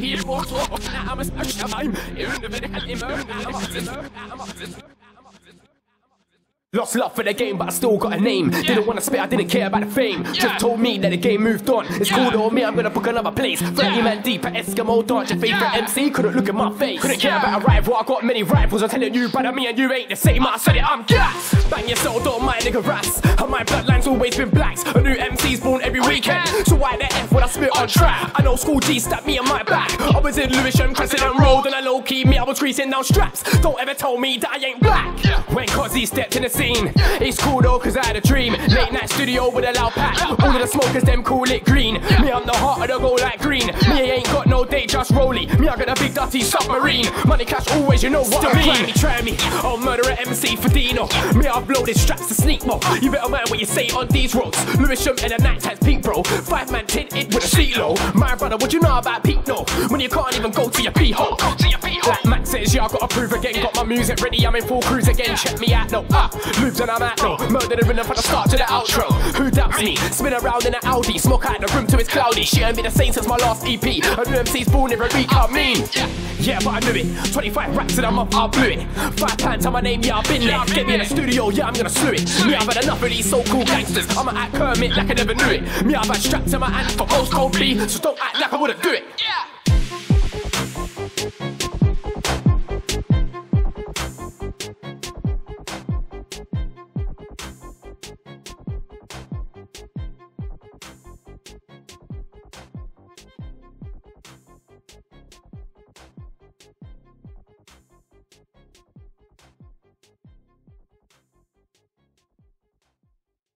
Hier muss so, Name ist Schabein, Öne will ich halt immer, I'm a immer, Name ist immer. Lost love for the game, but I still got a name. Didn't wanna spit, I didn't care about the fame. Just told me that the game moved on. It's cool on me, I'm gonna book another place. 30 man deep at Eskimo dance. Your favorite MC couldn't look at my face. Couldn't care about a rival, I got many rivals. I'm telling you, brother, me and you ain't the same. I said it, I'm gas. Bang yourself, don't mind nigga rats. And my bloodline's always been blacks. A new MC's born every weekend. So why the F when I spit on track? I know school G stabbed me on my back. I was in Lewisham, Crescent and Road, and I low key me, I was greasing down straps. Don't ever tell me that I ain't black. When Kozzie stepped in the scene, it's cool though, cause I had a dream. Late night studio with a loud pack. All of the smokers, them call it green. Me, I'm the heart of the goal like green. Me, ain't got no day, just rolly. Me, I got a big dirty submarine. Money cash always, you know what I mean. Try me, try me. I'll murder an MC for Dino. Me, I've loaded straps to sneak more. You better mind what you say on these roads. Lewisham and a night times pink, bro. Five man tinted with a low. My brother, what you know about Pete? No, when you can't even go to your pee hole. Says, I gotta prove again. Got my music ready, I'm in full cruise again. Check me out, no. Ah, moves and I'm at no. Murder the rhythm from the start to the outro. Who doubts me? Spin around in an Audi, smoke out the room till it's cloudy. She ain't been the same since my last EP. A new MC's born every week, I mean. Yeah, but I knew it. 25 racks and I'm up, I blew it. Five pounds on my name, yeah, I've been there. Get me in the studio, yeah, I'm gonna slew it. Me, I've had enough of these so-called gangsters. I'ma act Kermit like I never knew it. Me, I've had straps in my hand for most cold so don't act like I wouldn't do it. Yeah.